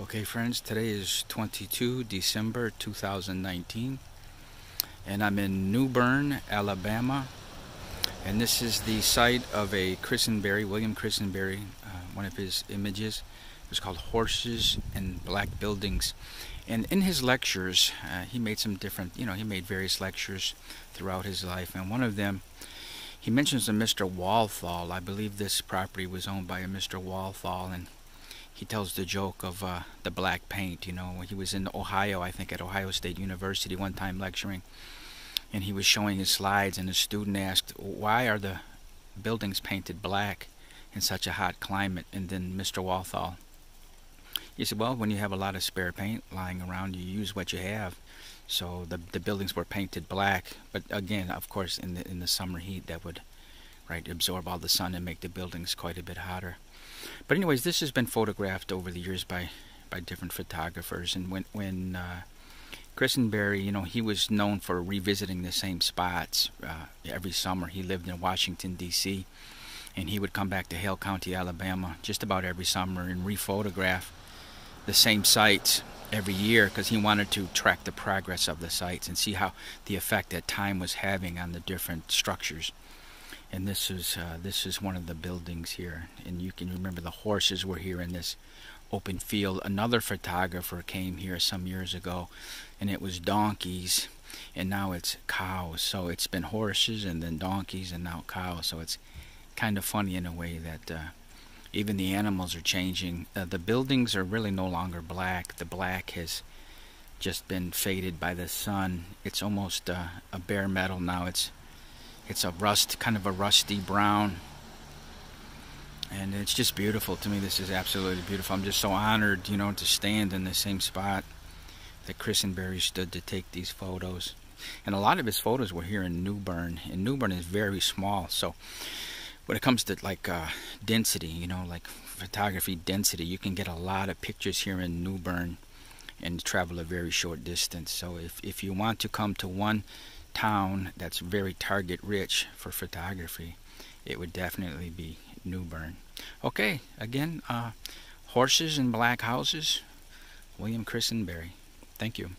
Okay friends, today is 22 December 2019 and I'm in Newbern, Alabama and this is the site of a Christenberry, William Christenberry, uh, one of his images. It was called Horses and Black Buildings and in his lectures uh, he made some different, you know, he made various lectures throughout his life and one of them he mentions a Mr. Walthall. I believe this property was owned by a Mr. Walthall and he tells the joke of uh, the black paint. You know, he was in Ohio, I think, at Ohio State University one time lecturing, and he was showing his slides, and a student asked, "Why are the buildings painted black in such a hot climate?" And then Mr. Walthall, he said, "Well, when you have a lot of spare paint lying around, you use what you have." So the the buildings were painted black, but again, of course, in the in the summer heat, that would right absorb all the sun and make the buildings quite a bit hotter. But anyways, this has been photographed over the years by by different photographers, and when when uh, Christenberry, you know, he was known for revisiting the same spots uh, every summer. He lived in Washington D.C. and he would come back to Hale County, Alabama, just about every summer and rephotograph the same sites every year because he wanted to track the progress of the sites and see how the effect that time was having on the different structures and this is uh, this is one of the buildings here. And you can remember the horses were here in this open field. Another photographer came here some years ago and it was donkeys and now it's cows. So it's been horses and then donkeys and now cows. So it's kind of funny in a way that uh, even the animals are changing. Uh, the buildings are really no longer black. The black has just been faded by the sun. It's almost uh, a bare metal. Now it's it's a rust, kind of a rusty brown. And it's just beautiful to me. This is absolutely beautiful. I'm just so honored, you know, to stand in the same spot that Christenberry stood to take these photos. And a lot of his photos were here in Newbern. And Newbern is very small. So when it comes to like uh, density, you know, like photography density, you can get a lot of pictures here in Newbern and travel a very short distance. So if, if you want to come to one town that's very target rich for photography, it would definitely be Newbern. Okay, again, uh, horses and black houses, William Christenberry. Thank you.